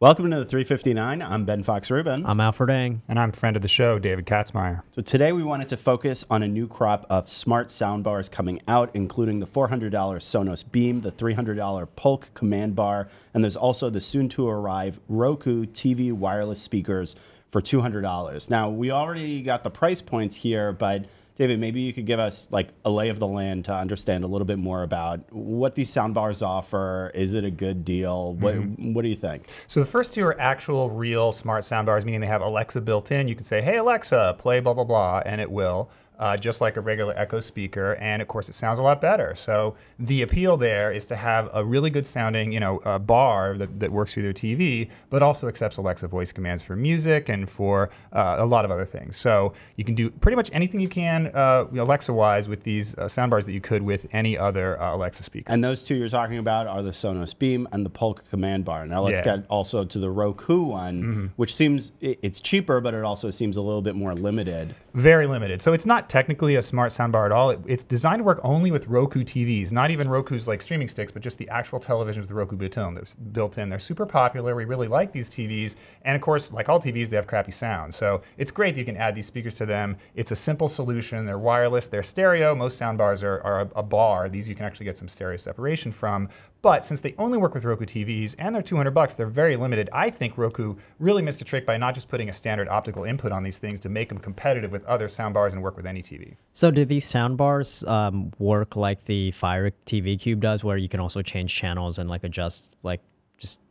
Welcome to the 359. I'm Ben Fox Rubin. I'm Alfred Ng. And I'm friend of the show, David Katzmaier. So today we wanted to focus on a new crop of smart soundbars coming out, including the $400 Sonos Beam, the $300 Polk Command Bar, and there's also the soon to arrive Roku TV wireless speakers for $200. Now, we already got the price points here, but David, maybe you could give us like a lay of the land to understand a little bit more about what these soundbars offer. Is it a good deal? What, Mm-hmm. what do you think? So the first two are actual, real smart soundbars, meaning they have Alexa built in. You can say, "Hey Alexa, play blah blah blah," and it will. Uh, just like a regular Echo speaker, and of course it sounds a lot better. So the appeal there is to have a really good sounding, you know, uh, bar that, that works with your TV, but also accepts Alexa voice commands for music and for uh, a lot of other things. So you can do pretty much anything you can uh, Alexa-wise with these uh, soundbars that you could with any other uh, Alexa speaker. And those two you're talking about are the Sonos Beam and the Polk Command Bar. Now let's Yeah. get also to the Roku one, which seems it's cheaper, but it also seems a little bit more limited. Very limited. So it's not technically a smart soundbar at all. It, it's designed to work only with Roku TVs, not even Roku's like streaming sticks, but just the actual television with the Roku built-in. That's built in. They're super popular. We really like these TVs, and of course, like all TVs, they have crappy sound. So it's great that you can add these speakers to them. It's a simple solution. They're wireless. They're stereo. Most soundbars are, are a, a bar. These you can actually get some stereo separation from. But since they only work with Roku TVs and they're 200 bucks, they're very limited. I think Roku really missed a trick by not just putting a standard optical input on these things to make them competitive with other soundbars and work with any TV. So do these soundbars um, work like the Fire TV Cube does, where you can also change channels and like adjust like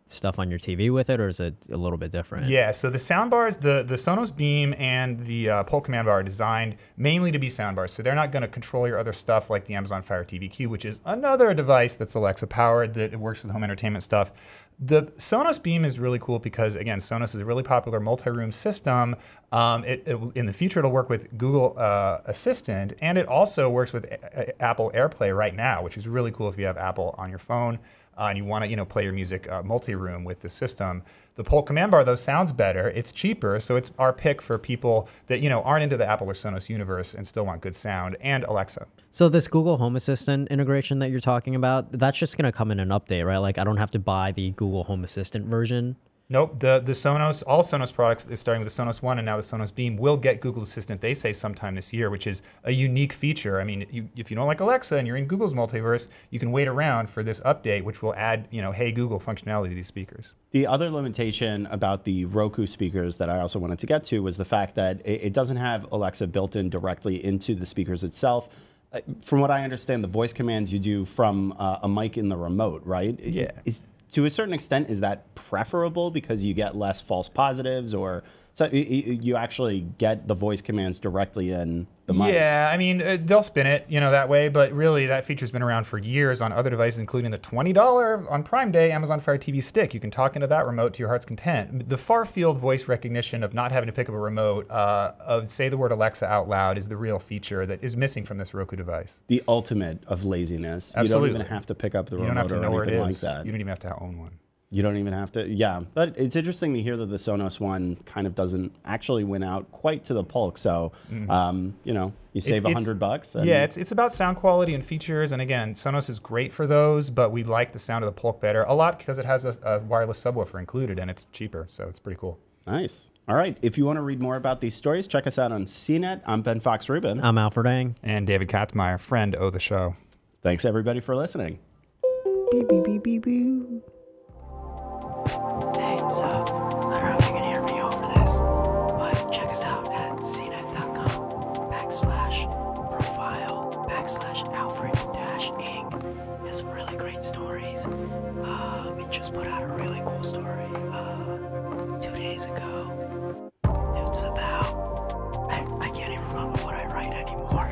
stuff on your TV with it, or is it a little bit different? Yeah, so the soundbars, the, the Sonos Beam and the uh, Polk Command Bar are designed mainly to be soundbars. So they're not going to control your other stuff like the Amazon Fire TV Cube, which is another device that's Alexa powered that it works with home entertainment stuff. The Sonos Beam is really cool because, again, Sonos is a really popular multi-room system. Um, it, it- in the future, it'll work with Google uh, Assistant, and it also works with A- A- Apple AirPlay right now, which is really cool if you have Apple on your phone uh, and you want to, you know, play your music uh, multi-room with the system. The Polk Command Bar, though, sounds better. It's cheaper, so it's our pick for people that you know aren't into the Apple or Sonos universe and still want good sound and Alexa. So this Google Home Assistant integration that you're talking about, that's just gonna come in an update, right? Like I don't have to buy the Google Home Assistant version. Nope. The the Sonos, all Sonos products, starting with the Sonos One and now the Sonos Beam, will get Google Assistant. They say sometime this year, which is a unique feature. I mean, you, if you don't like Alexa and you're in Google's multiverse, you can wait around for this update, which will add, you know, Hey Google functionality to these speakers. The other limitation about the Roku speakers that I also wanted to get to was the fact that it, it doesn't have Alexa built in directly into the speakers itself. Uh, From what I understand, the voice commands you do from uh, a mic in the remote, right? Yeah. Is, to a certain extent, is that preferable because you get less false positives, or so you actually get the voice commands directly in the mic? Yeah, I mean, uh, they'll spin it, you know, that way, but really that feature's been around for years on other devices, including the $20 on Prime Day Amazon Fire TV stick. You can talk into that remote to your heart's content. The far field voice recognition of not having to pick up a remote, uh, of say the word Alexa out loud is the real feature that is missing from this Roku device. The ultimate of laziness. Absolutely. You don't even have to pick up the remote don't have to or know where it anything like that. You don't even have to own one. You don't even have to, yeah. But it's interesting to hear that the Sonos one kind of doesn't actually win out quite to the Polk. So, um, you know, you save a Mm-hmm. hundred bucks. and- Yeah, it's, it's about sound quality and features. And again, Sonos is great for those, but we like the sound of the Polk better a lot because it has a, a wireless subwoofer included and it's cheaper. So it's pretty cool. nice. All right. If you want to read more about these stories, check us out on CNET. I'm Ben Fox Rubin. I'm Alfred Ng. And David Katzmaier, friend of the show. Thanks everybody for listening. Hey, so I don't know if you can hear me over this, but check us out at cnet.com backslash profile backslash Alfred dash Ng. Has some really great stories. Uh, we just put out a really cool story uh, two days ago. It's about I, I can't even remember what I write anymore.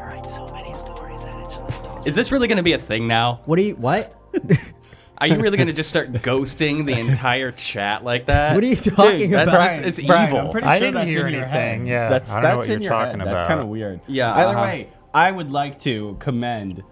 I write so many stories that it's, it's all Is this really going to be a thing now? What do you what? Are you really going to just start ghosting the entire chat like that? What are you talking that's about? just- it's Brian, evil. I'm pretty I sure didn't that's hear in your anything, head. yeah. that's I don't know that's what in you're your head. talking That's kind of weird. Yeah, Either uh-huh. way, I would like to commend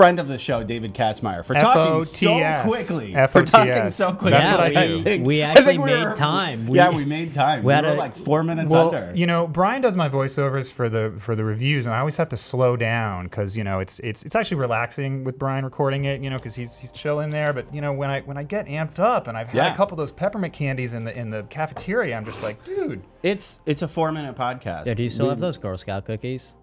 friend of the show, David Katzmaier, for talking so F-O-T-S. quickly. For talking so quickly. That's Yeah, what I we- do. think- we I actually think we made time. We- yeah, we made time. we We, had were a- like four minutes Well, under. you know, Brian does my voiceovers for the for the reviews, and I always have to slow down because you know it's it's it's actually relaxing with Brian recording it, you know, because he's he's chill in there. But you know, when I when I get amped up and I've had Yeah. a couple of those peppermint candies in the in the cafeteria, I'm just like, dude, it's it's a four minute podcast. Yeah, do you still We- have those Girl Scout cookies?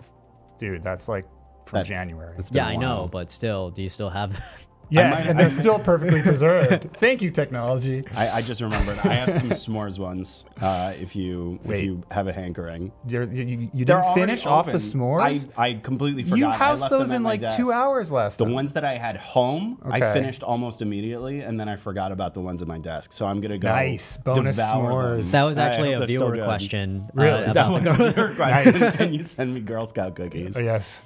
dude, that's like from That's- January. it's Yeah, I know, but still, do you still have them? yes, might- and they're I- still perfectly preserved. Thank you, technology. I, I just remembered. I have some s'mores ones. Uh, if you if you have a hankering, You're, you you, you didn't already finish off the s'mores. I, I completely forgot. you I housed left those them in like desk. two hours last The time. ones that I had home, I finished almost immediately, and then I forgot about the ones at my desk. So I'm gonna go. Nice. Bonus devour them. s'mores. That was actually a they're viewer good. question. uh, Really? That about was the a Girl- viewer question. Nice. and you send me Girl Scout cookies. Oh, yes.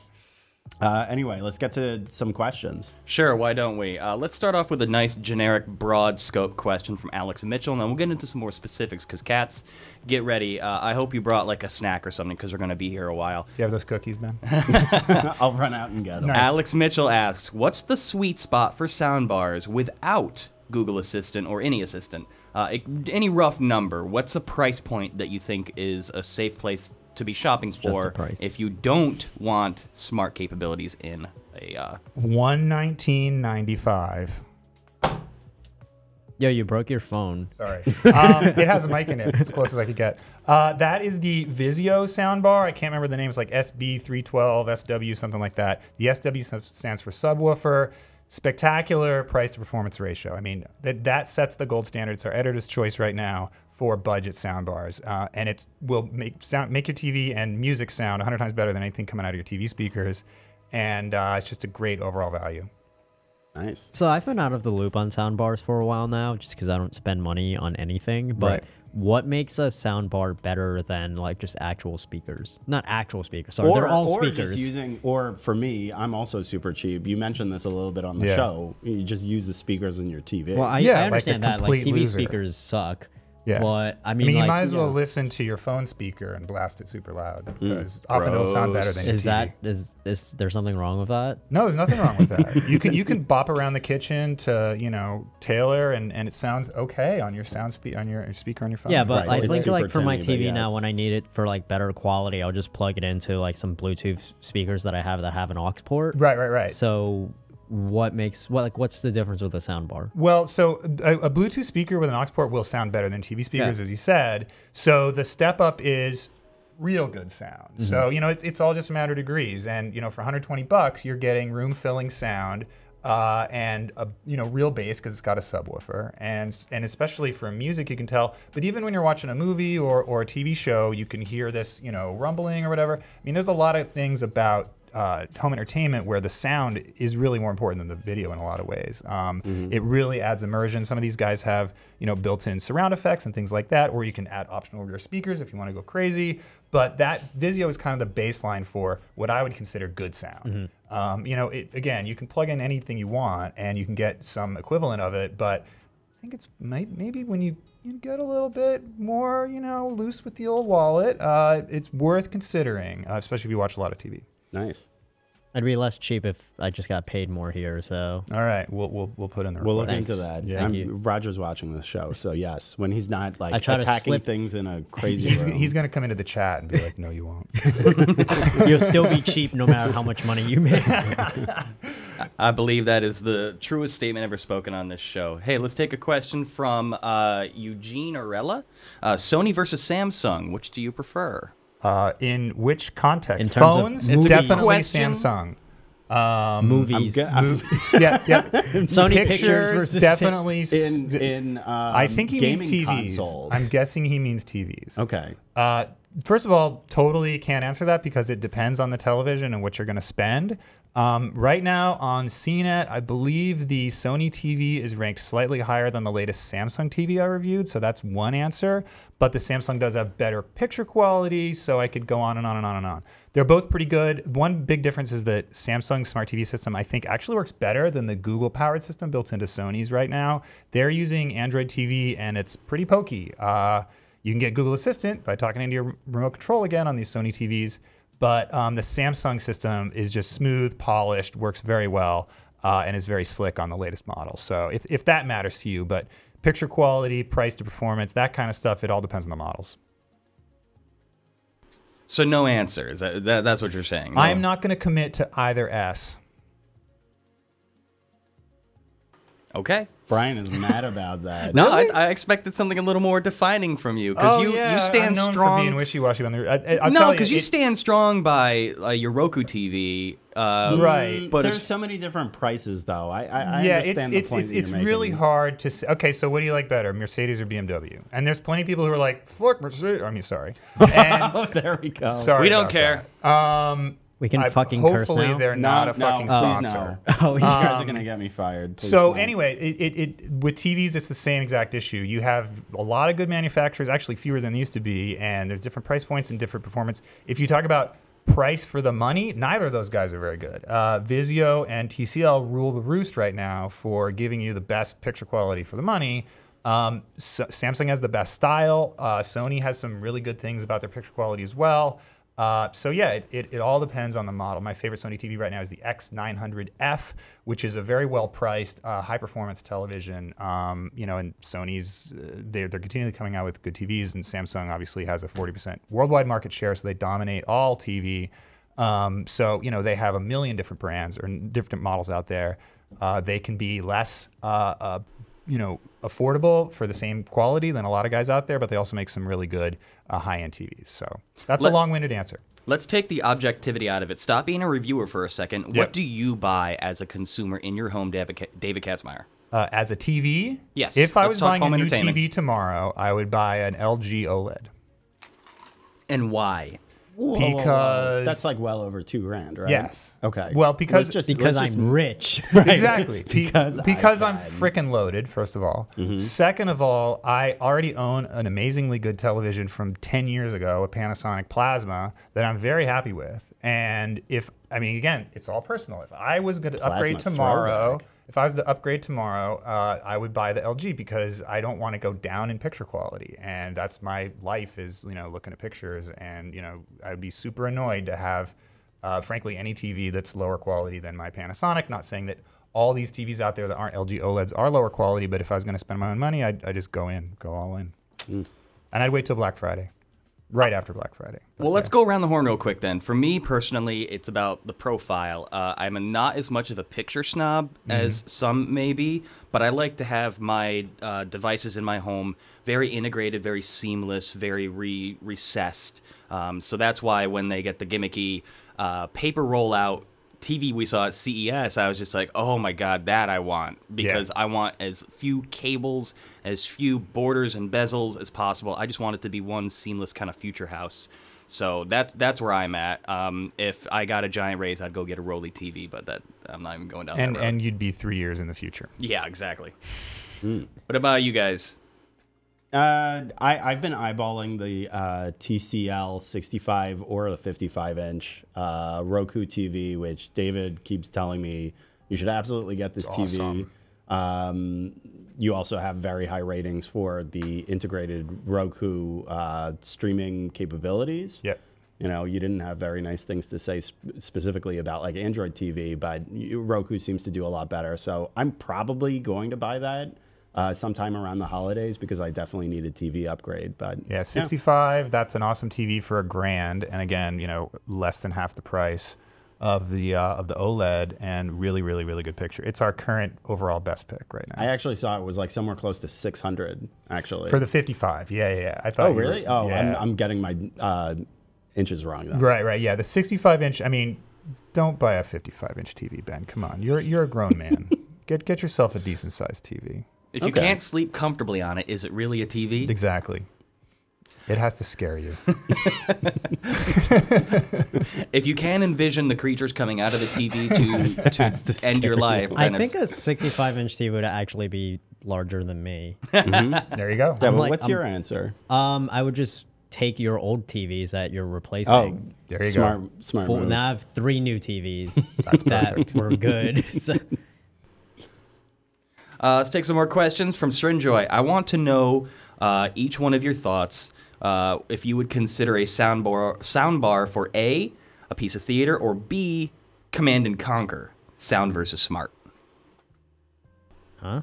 Uh, anyway, let's get to some questions. Sure, why don't we? Uh, let's start off with a nice, generic, broad scope question from Alex Mitchell, and then we'll get into some more specifics. Because Katz, get ready. Uh, I hope you brought like a snack or something, because we're going to be here a while. Do you have those cookies, Ben? I'll run out and get them. Nice. Alex Mitchell asks, "What's the sweet spot for soundbars without Google Assistant or any assistant? Uh, any rough number? What's a price point that you think is a safe place to be shopping just for if you don't want smart capabilities in a uh, One nineteen ninety five. Yo, you broke your phone. Sorry. Um, it has a mic in it. It's as close as I could get. Uh, that is the Vizio soundbar. I can't remember the names like SB312, SW, something like that. The SW stands for subwoofer. Spectacular price to performance ratio. I mean, that, that sets the gold standard. It's our editor's choice right now for budget soundbars. Uh, and it will make sound, make your TV and music sound 100 times better than anything coming out of your TV speakers. And uh, it's just a great overall value. Nice. So I've been out of the loop on soundbars for a while now, just because I don't spend money on anything. But Right. what makes a soundbar better than like just actual speakers? Not actual speakers. Sorry, they're all or speakers. just using, or for me, I'm also super cheap. You mentioned this a little bit on the Yeah. show. You just use the speakers in your TV. well, I, Yeah, I like understand that. Like TV loser. speakers suck. Yeah. But I I mean, mean, you like, might as well yeah. listen to your phone speaker and blast it super loud mm. because often it'll sound better than your Is TV. that is is there something wrong with that? No, there's nothing wrong with that. you can you can bop around the kitchen to you know Taylor and, and it sounds okay on your sound spe- on your speaker on your phone. Yeah, but Right, I think like for my tinny, but TV now, when I need it for like better quality, I'll just plug it into like some Bluetooth speakers that I have that have an aux port. right, right, right. So what makes what like what's the difference with a soundbar? Well, so a, a Bluetooth speaker with an aux port will sound better than TV speakers, Yeah. as you said. So the step up is real good sound. So you know, it's it's all just a matter of degrees. And you know, for 120 bucks, you're getting room filling sound. Uh, and a you know real bass because it's got a subwoofer and and especially for music you can tell but even when you're watching a movie or, or a TV show you can hear this you know rumbling or whatever I mean there's a lot of things about uh, home entertainment where the sound is really more important than the video in a lot of ways. Um, It really adds immersion. Some of these guys have you know built-in surround effects and things like that, or you can add optional rear speakers if you want to go crazy. But that Vizio is kind of the baseline for what I would consider good sound. Um, you know, it, again, you can plug in anything you want and you can get some equivalent of it, but I think it's may, maybe when you, you get a little bit more, you know, loose with the old wallet, uh, it's worth considering, uh, especially if you watch a lot of TV. Nice. I'd be less cheap if I just got paid more here. So All right, we'll we'll, we'll put in the We'll look request. into that. Yeah. Thank you. Roger's watching this show, so yes, when he's not like I try to attacking slip- things in a crazy He's, room. he's gonna come into the chat and be like, "No, you won't." you'll still be cheap no matter how much money you make. I believe that is the truest statement ever spoken on this show. Hey, let's take a question from uh, Eugene Orella. Uh, Sony versus Samsung. Which do you prefer? Uh, in which context? In terms of Phones, movies. definitely Question. Samsung. Um, Movies. go- I'm- mov- yeah, yeah. Sony Pictures Pictures, versus definitely. in in um, I think he means TVs. consoles. I'm guessing he means TVs. okay. Uh, first of all, totally can't answer that because it depends on the television and what you're going to spend. Um, right now on CNET, I believe the Sony TV is ranked slightly higher than the latest Samsung TV I reviewed, so that's one answer. But the Samsung does have better picture quality, so I could go on and on and on and on. They're both pretty good. One big difference is that Samsung Smart TV system, I think, actually works better than the Google powered system built into Sony's right now. They're using Android TV, and it's pretty pokey. Uh, you can get Google Assistant by talking into your remote control again on these Sony TVs, But um, the Samsung system is just smooth, polished, works very well, uh, and is very slick on the latest model. So if, if that matters to you, but picture quality, price to performance, that kind of stuff, it all depends on the models. So no answer. Is that, that that's what you're saying? No. I am not going to commit to either S. Okay. Brian is mad about that. No, I, I expected something a little more defining from you because oh, you yeah, you stand I'm known strong. for being wishy-washy on the. I, I, I'll no, tell you, because you it- stand strong by uh, your Roku TV. Uh, Right. But there's so many different prices, though. I, I, I yeah, it's understand the it's point it's that it's you're making. really hard to say. Okay, so what do you like better, Mercedes or BMW? And there's plenty of people who are like, "Fuck Mercedes." I mean, sorry. And Oh, there we go. sorry, We don't about care. that. Um, We can I- fucking curse hopefully they're No, not a fucking please sponsor. no. Oh, You yeah. guys are gonna get me fired. Please So no. anyway, it, it, it with TVs, it's the same exact issue. You have a lot of good manufacturers, actually fewer than there used to be, and there's different price points and different performance. If you talk about price for the money, neither of those guys are very good. Uh, Vizio and TCL rule the roost right now for giving you the best picture quality for the money. Um, S- Samsung has the best style. Uh, Sony has some really good things about their picture quality as well. Uh, so yeah, it, it, it all depends on the model. My favorite Sony TV right now is the X900F, which is a very well priced, uh, high performance television. Um, you know, and Sony's uh, they're they're continually coming out with good TVs, and Samsung obviously has a 40% worldwide market share, so they dominate all TV. Um, so you know they have a million different brands or different models out there. Uh, they can be less. Uh, uh, you know, affordable for the same quality than a lot of guys out there, but they also make some really good uh, high-end TVs. So that's Let- a long-winded answer. Let's take the objectivity out of it. Stop being a reviewer for a second. What do you buy as a consumer in your home, David David Katzmaier? Uh, as a TV, Yes, If I let's was buying a new. TV tomorrow, I would buy an LG OLED And why? Whoa, whoa, whoa. because- that's like well over two grand, right? Yes. Okay. Well, because- just, because I'm just- rich. exactly Because I because I'm freaking loaded. First of all, Mm-hmm. second of all, I already own an amazingly good television from 10 years ago, a Panasonic Plasma that I'm very happy with. And if I mean, again, it's all personal. If I was going to upgrade tomorrow, throwback. If I was to upgrade tomorrow, uh, I would buy the LG because I don't want to go down in picture quality, and that's my life is you know looking at pictures, and you know I'd be super annoyed to have, uh, frankly, any TV that's lower quality than my Panasonic. Not saying that all these TVs out there that aren't LG OLEDs are lower quality, but if I was going to spend my own money, I'd, I'd just go in, go all in, and I'd wait till Black Friday, right after Black Friday. But Well, let's go around the horn real quick then. For me personally, it's about the profile. Uh, I'm a, not as much of a picture snob as some may be, but I like to have my uh, devices in my home very integrated, very seamless, very re- recessed. Um, so that's why when they get the gimmicky uh, paper rollout TV we saw at CES, I was just like, oh my god, that I want because I want as few cables, as few borders and bezels as possible. I just want it to be one seamless kind of future house. So that's that's where I'm at. Um, if I got a giant raise, I'd go get a Roly TV, but that I'm not even going down and that road. and you'd be three years in the future. yeah, exactly. What about you guys? Uh, I, I've been eyeballing the uh, TCL 65 or the 55 inch uh, Roku TV, which David keeps telling me you should absolutely get this TV. Um, you also have very high ratings for the integrated Roku uh, streaming capabilities. Yep. You know, you didn't have very nice things to say sp- specifically about like Android TV, but you- Roku seems to do a lot better. So I'm probably going to buy that uh, sometime around the holidays because I definitely need a TV upgrade. But Yeah, 65, that's an awesome TV for a grand. And again, you know, less than half the price of the uh, of the OLED and really, really, really good picture. It's our current overall best pick right now. I actually saw it was like somewhere close to 600 actually. for the 55. Yeah, yeah, yeah. I thought oh, you were- really? Oh, yeah. I'm, I'm getting my uh, inches wrong then. Right, right. Yeah, the 65 inch. I mean, don't buy a 55 inch TV, Ben. Come on, you're you're a grown man. get get yourself a decent sized TV. If you Okay. can't sleep comfortably on it, is it really a TV? Exactly. It has to scare you. If you can envision the creatures coming out of the TV to, to end your life, I think a 65 inch TV would actually be larger than me. There you go. Yeah, like- what's I'm- your answer? Um, I would just take your old TVs that you're replacing. Oh, There you smart, go. smart Full, move. now I have three new TVs that were good. So, Uh, let's take some more questions from Srinjoy. I want to know uh, each one of your thoughts. Uh, if you would consider a soundbar soundbar for A, a piece of theater, or B, Command and Conquer, sound versus smart? Huh?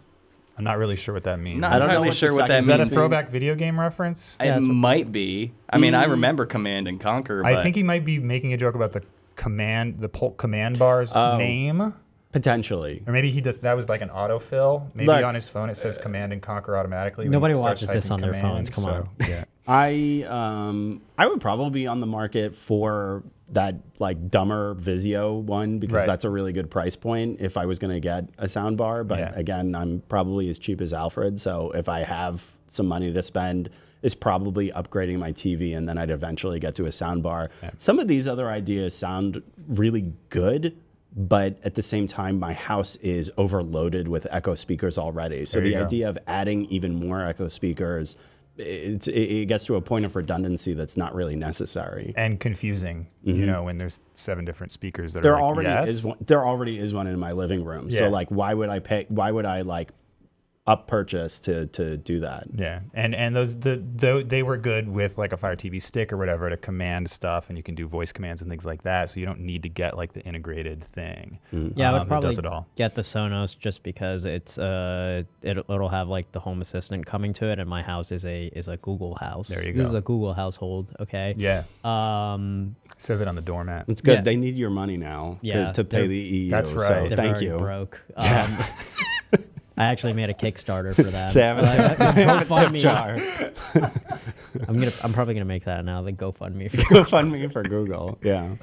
I'm not really sure what that means. Not I don't know entirely what the sure what second- that Is that a throwback video game reference? It that's what- might be. I mean, I remember Command and Conquer, but I think he might be making a joke about the command, the Polk command bar's Oh. name, Potentially. or maybe he does. That was like an autofill. Maybe Look, on his phone it says Command and Conquer automatically. Nobody watches this typing on their phones, come so, Yeah. I um I would probably be on the market for that like dumber Vizio one because Right. that's a really good price point if I was going to get a sound bar. But Yeah. again, I'm probably as cheap as Alfred, so if I have some money to spend, it's probably upgrading my TV, and then I'd eventually get to a sound bar. Some of these other ideas sound really good. But at the same time, my house is overloaded with Echo speakers already. So the go. idea of adding even more Echo speakers, it's, it, it gets to a point of redundancy that's not really necessary. And confusing, you mm-hmm. know, when there's seven different speakers that There are like, already yes. is one, there already is one in my living room. Yeah. So like, why would I pay? Why would I like up purchase to to do that? Yeah, and and those the, the they were good with like a Fire TV stick or whatever to command stuff, and you can do voice commands and things like that. So you don't need to get like the integrated thing. Yeah, I um, would probably that does it all. get the Sonos just because it's uh it, it'll have like the Home Assistant coming to it, and my house is a is a Google house. There you go. This is a Google household. Okay. Yeah, Um. it says it on the doormat. It's good. Yeah. They need your money now to- Yeah, to, pay the EU. That's right. They're thank you. Broke. Um, I actually made a Kickstarter for that. They have a tip- they have a tip GoFundMe. jar. I'm gonna. I'm probably gonna make that now. The GoFundMe. Go fund me for Google. Yeah.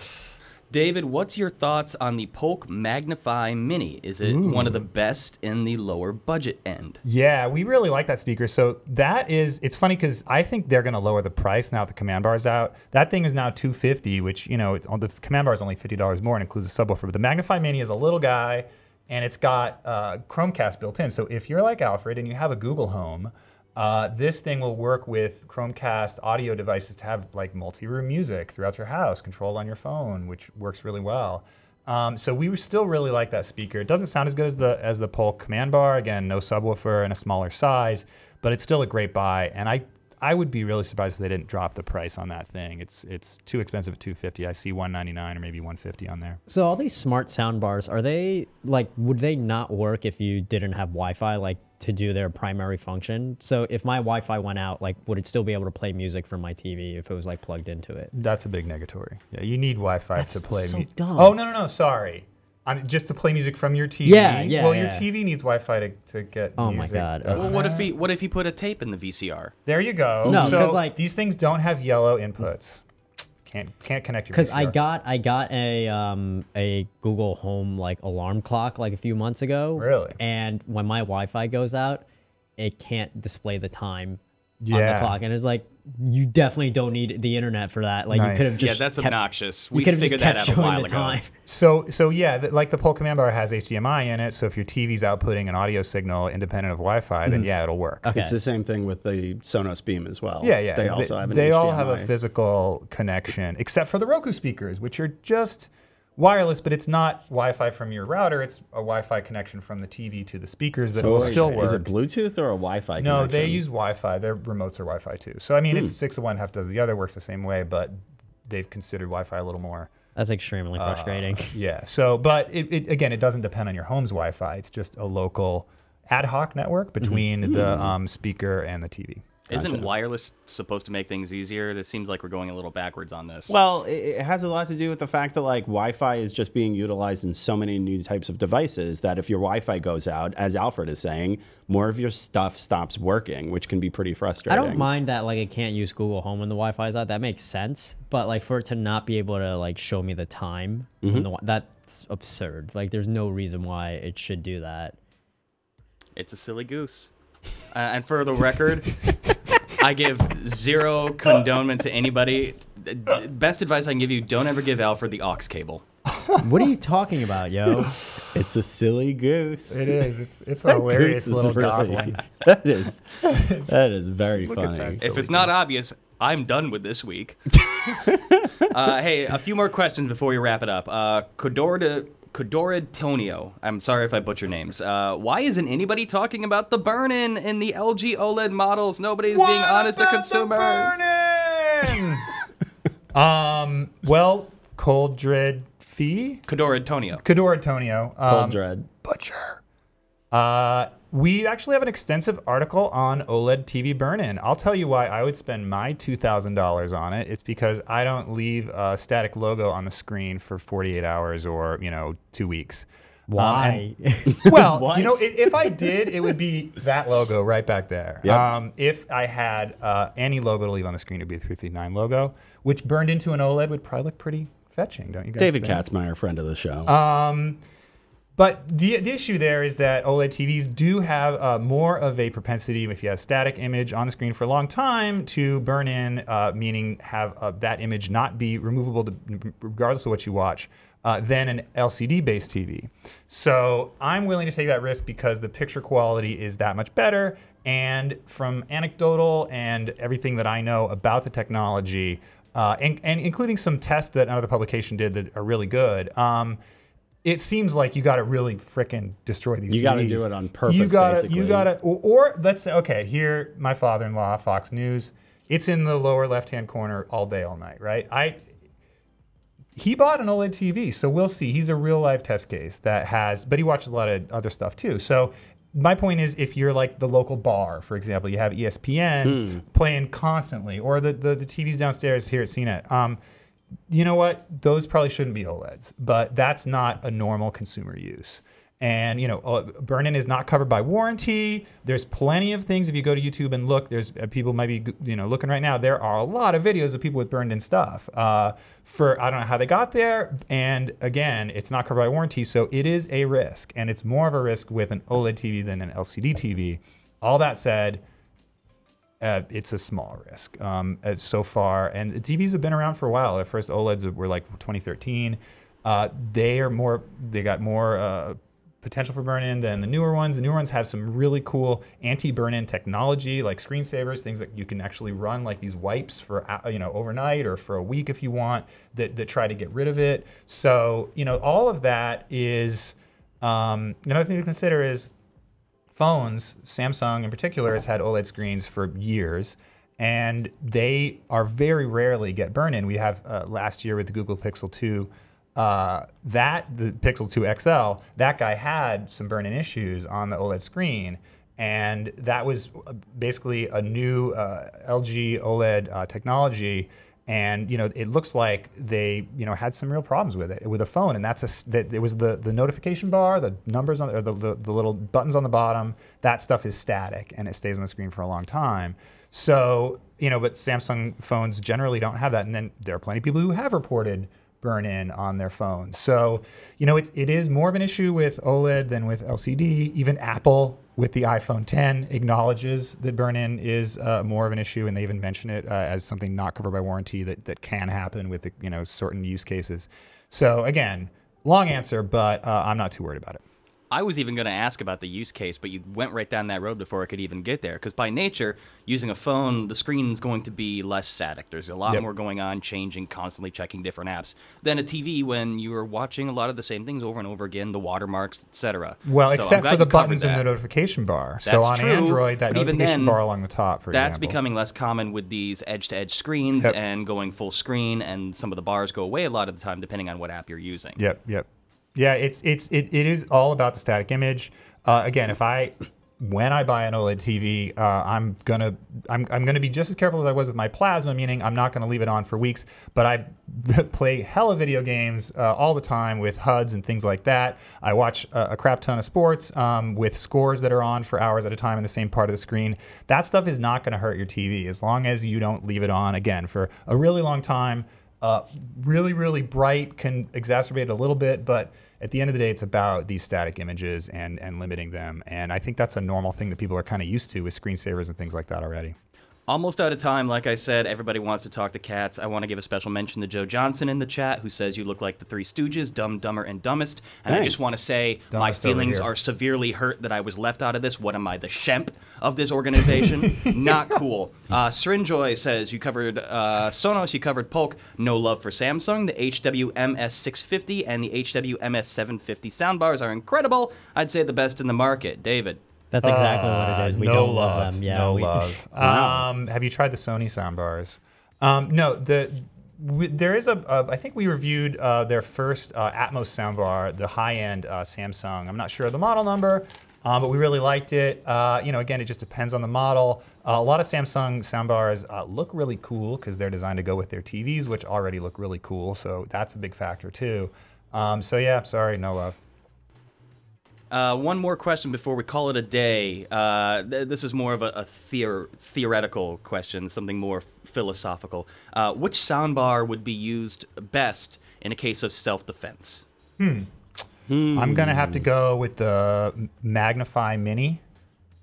David, what's your thoughts on the Polk Magnify Mini? Is it one of the best in the lower budget end? Yeah, we really like that speaker. So that is, it's funny because I think they're going to lower the price now that the command bar is out. That thing is now 250, which you know, it's, the command bar is only fifty dollars more and includes a subwoofer. But the Magnify Mini is a little guy, and it's got uh, Chromecast built in. So if you're like Alfred and you have a Google Home. Uh, this thing will work with Chromecast audio devices to have like multi-room music throughout your house, controlled on your phone, which works really well. Um, so we still really like that speaker. It doesn't sound as good as the as the Polk command bar. Again, no subwoofer and a smaller size, but it's still a great buy. And I I would be really surprised if they didn't drop the price on that thing. It's it's too expensive at 250. I see 199 or maybe 150 on there. So all these smart sound bars are they like? Would they not work if you didn't have Wi-Fi like to do their primary function? So if my Wi-Fi went out, like, would it still be able to play music from my TV if it was like plugged into it? That's a big negatory. Yeah, you need Wi-Fi That's to play. so mu- dumb. Oh no no no, sorry. I'm just to play music from your TV. Yeah, yeah, Well, your. TV needs Wi-Fi to, to get Oh my. God, Well, what if he what if he put a tape in the VCR? There you go. No, so 'cause, like- these things don't have yellow inputs. Can't can't connect your. Because I got I got a um a Google Home like alarm clock like a few months ago. Really? And when my Wi-Fi goes out, it can't display the time on the clock, and it's like you definitely don't need the internet for that. Like you could have just Yeah, that's kept, obnoxious. We could have figured just that kept out a showing while the ago. time. So so yeah, th- like the Polk Command Bar has HDMI in it. So if your TV's outputting an audio signal independent of Wi-Fi, then mm-hmm. yeah, it'll work. Okay. It's the same thing with the Sonos Beam as well. Yeah, yeah. They also have an They all have a physical connection, except for the Roku speakers, which are just wireless, but it's not Wi-Fi from your router. It's a Wi-Fi connection from the TV to the speakers that So will wait, still Is work. it Bluetooth or a Wi-Fi? Connection? No, they use Wi-Fi. Their remotes are Wi-Fi too. So I mean, it's six of one, half does the other. Works the same way, but they've considered Wi-Fi a little more. That's extremely Uh, frustrating. Yeah. So, but it, it again, it doesn't depend on your home's Wi-Fi. It's just a local ad hoc network between the um, speaker and the TV. Isn't wireless supposed to make things easier? This seems like we're going a little backwards on this. Well, it, it has a lot to do with the fact that like Wi-Fi is just being utilized in so many new types of devices that if your Wi-Fi goes out, as Alfred is saying, more of your stuff stops working, which can be pretty frustrating. I don't mind that like it can't use Google Home when the Wi-Fi is out. That makes sense. But like for it to not be able to like show me the time, Mm-hmm. the, that's absurd. Like there's no reason why it should do that. It's a silly goose. Uh, and for the record, I give zero condonement to anybody. Best advice I can give you: don't ever give Alfred the aux cable. what are you talking about, yo? It's a silly goose. It is. It's it's a hilarious is little really- gosling. That is that is very at funny. that. If Silly it's not obvious, I'm done with this week. uh, hey, a few more questions before we wrap it up. Uh, Kodora, Kodora Tonio. I'm sorry if I butcher names. Uh, why isn't anybody talking about the burn-in in the LG OLED models? Nobody's being honest to consumers. um. Well, Cold Dread Fee, Cador Antonio. Cador Antonio, Cold um, Dread. Butcher. Uh, we actually have an extensive article on OLED TV burn-in. I'll tell you why I would spend my two thousand dollars on it. It's because I don't leave a static logo on the screen for forty-eight hours or you know two weeks. Um, and- Why? well, you know, i- if I did, it would be that logo right back there. Yep. Um, if I had uh, any logo to leave on the screen, it would be a 359 logo, which burned into an OLED would probably look pretty fetching, don't you guys David think? Katzmaier, friend of the show. Um, but the, the issue there is that OLED TVs do have uh, more of a propensity, if you have a static image on the screen for a long time, to burn in, uh, meaning have uh, that image not be removable to, regardless of what you watch, uh, than an LCD-based TV. So I'm willing to take that risk because the picture quality is that much better. And from anecdotal and everything that I know about the technology, uh, and, and including some tests that another publication did that are really good. Um, it seems like you got to really frickin' destroy these. You gotta do it on purpose, You gotta, you gotta, or, or let's say, okay, here, my father-in-law, Fox News. It's in the lower left-hand corner all day, all night, right? I. He bought an OLED TV, so we'll see. He's a real life test case that has, but he watches a lot of other stuff too. So my point is, if you're like the local bar, for example, you have ESPN playing constantly, or the, the the TVs downstairs here at CNET. Um, you know what? Those probably shouldn't be OLEDs, but that's not a normal consumer use. And you know, uh, burn-in is not covered by warranty. There's plenty of things. If you go to YouTube and look, there's uh, people might be you know looking right now. There are a lot of videos of people with burned-in stuff. Uh, for I don't know how they got there. And again, it's not covered by warranty, so it is a risk, and it's more of a risk with an OLED TV than an LCD TV. All that said, uh, it's a small risk um, as so far. And the TVs have been around for a while. At first, OLEDs were like 2013. Uh, they are more. They got more uh, potential for burn-in than the newer ones. The newer ones have some really cool anti-burn-in technology, like screensavers, things that you can actually run like these wipes for uh, you know overnight or for a week if you want. That that try to get rid of it. So you know all of that is. Um, another thing to consider is phones, Samsung in particular, has had OLED screens for years, and they are very rarely get burn in. We have uh, last year with the Google Pixel 2, uh, that the Pixel 2 XL, that guy had some burn in issues on the OLED screen. And that was uh, basically a new uh, LG OLED uh, technology and you know it looks like they you know had some real problems with it with a phone. And that's a that it was the the notification bar the numbers on or the, the, the little buttons on the bottom. That stuff is static and it stays on the screen for a long time. So you know but samsung phones generally don't have that. And then there are plenty of people who have reported burn in on their phones so you know it, it is more of an issue with oled than with lcd even apple with the iPhone 10 acknowledges that burn-in is uh, more of an issue, and they even mention it uh, as something not covered by warranty that, that can happen with the, you know certain use cases. So again, long answer, but uh, I'm not too worried about it. I was even going to ask about the use case, but you went right down that road before I could even get there. Because by nature, using a phone, the screen's going to be less static. There's a lot Yep. more going on, changing, constantly checking different apps than a TV when you are watching a lot of the same things over and over again, the watermarks, etc. Well, So except for the buttons in the notification bar. That's so on true, Android, that notification then, bar along the top, for That's example. becoming less common with these edge-to-edge screens Yep. and going full screen, and some of the bars go away a lot of the time depending on what app you're using. Yep, yep. Yeah, it's it's it, it is all about the static image. Uh, again, if I when I buy an OLED TV, uh, I'm gonna I'm, I'm gonna be just as careful as I was with my plasma, meaning I'm not gonna leave it on for weeks. But I play hella video games uh, all the time with HUDs and things like that. I watch a, a crap ton of sports um, with scores that are on for hours at a time in the same part of the screen. That stuff is not gonna hurt your TV as long as you don't leave it on again for a really long time. Uh, really, really bright can exacerbate it a little bit, but at the end of the day, it's about these static images and, and limiting them. And I think that's a normal thing that people are kind of used to with screensavers and things like that already. Almost out of time. Like I said, everybody wants to talk to Katz. I want to give a special mention to Joe Johnson in the chat, who says you look like the Three Stooges, Dumb, Dumber, and Dumbest. And I just want to say my Dumbest over feelings are severely hurt that I was left out of this. What am I, the Shemp of this organization? Not cool. Uh, Srinjoy says you covered uh, Sonos, you covered Polk. No love for Samsung. The HWMS650 and the HWMS750 soundbars are incredible. I'd say the best in the market. David. That's exactly what it is. We Uh, no don't love, them. Yeah, no we, love. Um, have you tried the Sony soundbars? Um, no, the we, there is a, a. I think we reviewed uh, their first uh, Atmos soundbar, the high-end uh, Samsung. I'm not sure of the model number, um, but we really liked it. Uh, you know, again, it just depends on the model. Uh, a lot of Samsung soundbars uh, look really cool because they're designed to go with their TVs, which already look really cool. So that's a big factor too. Um, so yeah, sorry, no love. Uh, one more question before we call it a day. Uh, th- this is more of a, a theor- theoretical question, something more f- philosophical. Uh, which soundbar would be used best in a case of self-defense? hmm I'm gonna have to go with the Magnify Mini.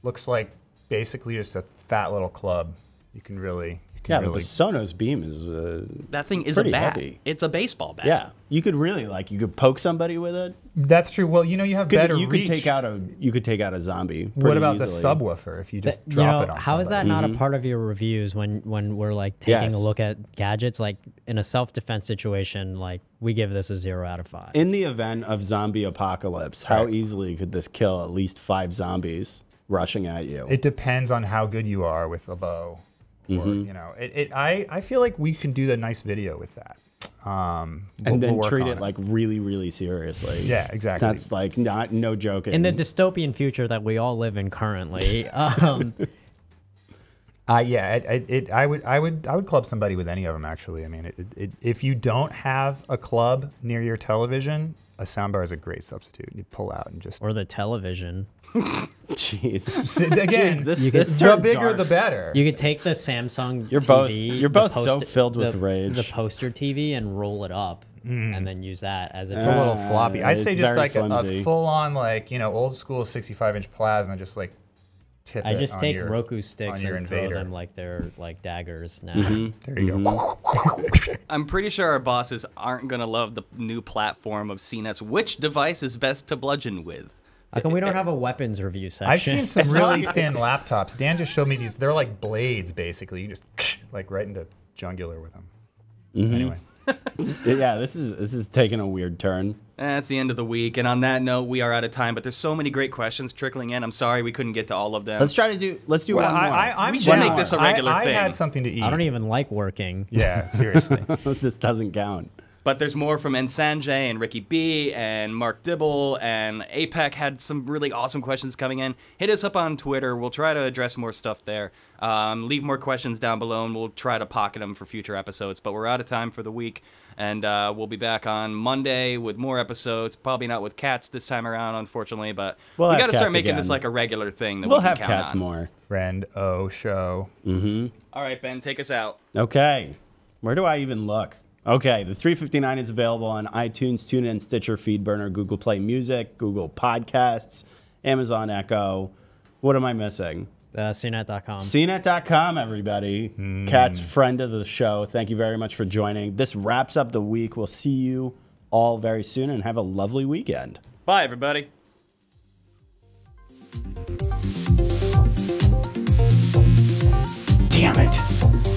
Looks like basically just a fat little club. You can really, you can Yeah, but the Sonos Beam is. Uh, That thing is a Pretty bat. heavy. It's a baseball bat. yeah, you could really like you could poke somebody with it. That's true. Well, you know, you have Could- better you reach. could take out a you could take out a zombie. What about easily. the subwoofer? If you just you drop know, it on how is that not Mm-hmm. a part of your reviews when when we're like taking Yes. a look at gadgets? Like in a self defense situation, like we give this a zero out of five. In the event of zombie apocalypse, how Right. easily could this kill at least five zombies rushing at you? It depends on how good you are with a bow. Mm-hmm. you know, it, it, I, I feel like we can do a nice video with that. Um, we'll- and then we'll treat on it like really, really seriously. Yeah, exactly. That's like not no joking. in the dystopian future that we all live in currently, um, Uh, yeah, it, it, it, I would, I would, I would club somebody with any of them. Actually, I mean, it, it, if you don't have a club near your television, a soundbar is a great substitute. You pull out and just. or the television. Jeez. Again, Jeez, this, You this the bigger dark. the better. You could take the Samsung You're TV, both- you're the both so filled with the- rage. The poster TV and roll it up, and then use that as its It's a little Uh, floppy. I'd say just like a, a full on like you know old school 65 inch plasma, just like tip I it just on take your- Roku sticks on your and throw them like they're like daggers now. Mm-hmm. There you go. I'm pretty sure our bosses aren't gonna love the new platform of CNET's. Which device is best to bludgeon with? How come we don't have a weapons review section? I've seen some really thin laptops. Dan just showed me these. They're like blades, basically. You just like right into jugular with them. Mm-hmm. Anyway, yeah, this is this is taking a weird turn. That's the end of the week, and on that note, we are out of time. But there's so many great questions trickling in. I'm sorry we couldn't get to all of them. Let's try to do. Let's do well, one I, more. I, I'm We should make this a regular I, thing. I had something to eat. I don't even like working. Yeah, seriously. this doesn't count. But there's more from Sanjay and Ricky B and Mark Dibble and APEC had some really awesome questions coming in. Hit us up on Twitter. We'll try to address more stuff there. Um, leave more questions down below and we'll try to pocket them for future episodes. But we're out of time for the week. And uh, we'll be back on Monday with more episodes. Probably not with cats this time around, unfortunately. But We'll we have got to start cats making this like a regular thing that We'll we can have count cats on. more. Friend O show. All right, Ben, take us out. Okay. Where do I even look? Okay, the 359 is available on iTunes, TuneIn, Stitcher, FeedBurner, Google Play Music, Google Podcasts, Amazon Echo. What am I missing? Uh, CNET.com. CNET.com, everybody. Cat's friend of the show. Thank you very much for joining. This wraps up the week. We'll see you all very soon and have a lovely weekend. Bye, everybody. Damn it.